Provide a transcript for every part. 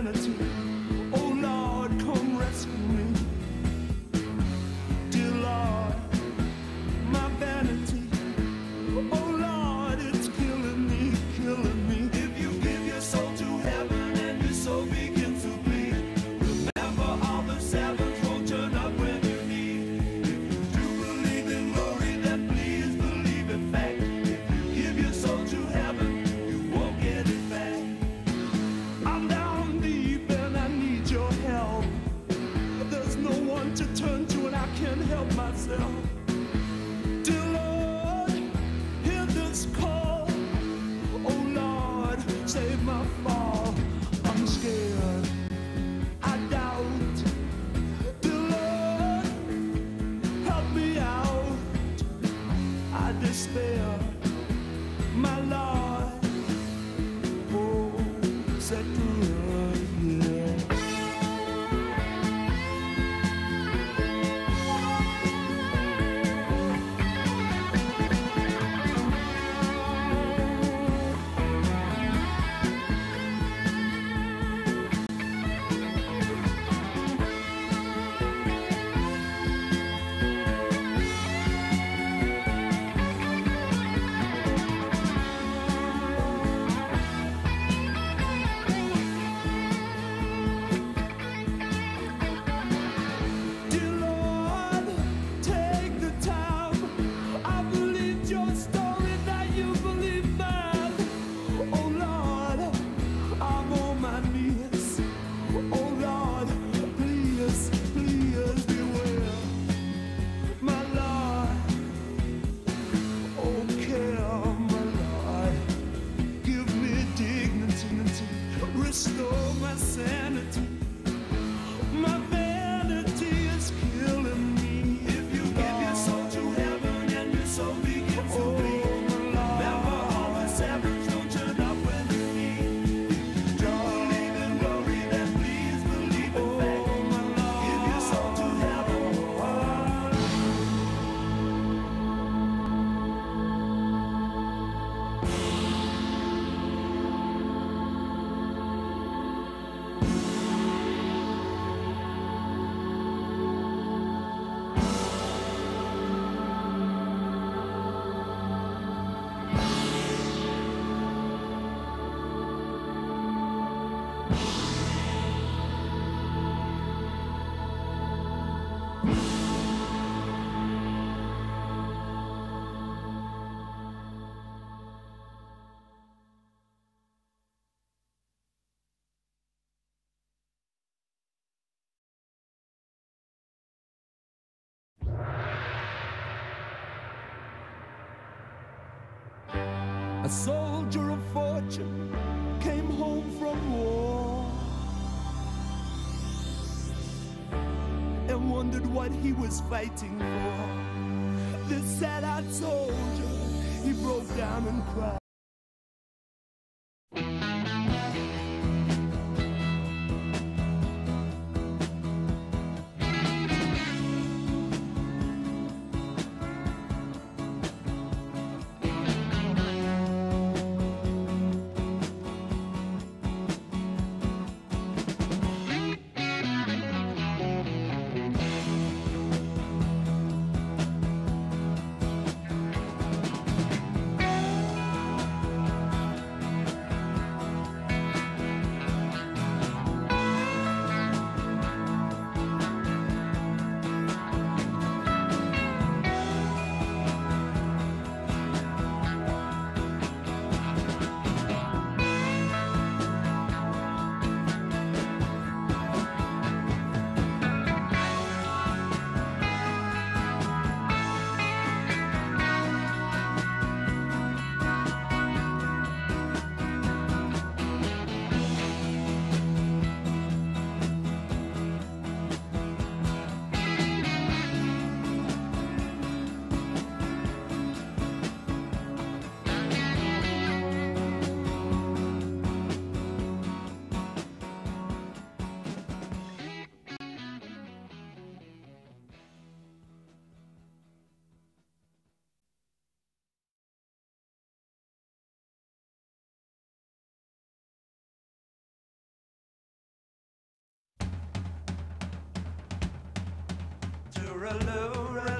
humanity. spell estou a cena A soldier of fortune came home from war and wondered what he was fighting for. This sad-eyed soldier, he broke down and cried. alone.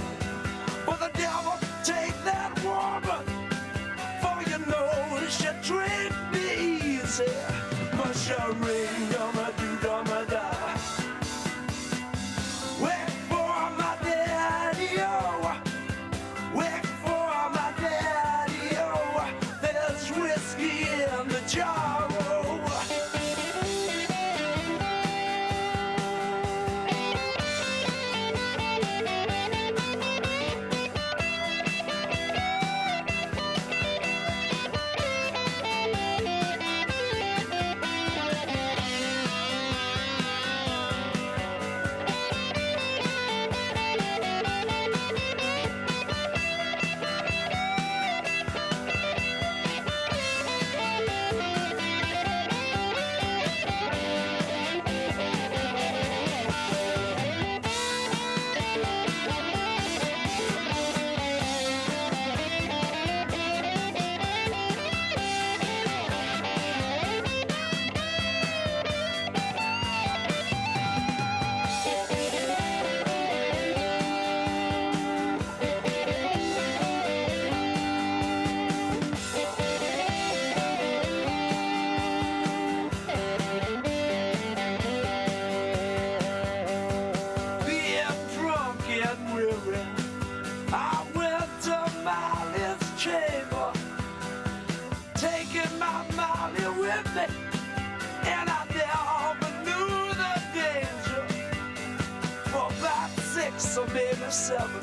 six or maybe seven,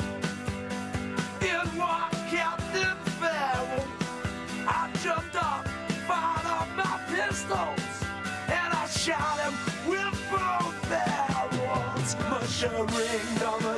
in one Captain Farrell, I jumped up, fired up my pistols, and I shot him with both barrels. Mushering down the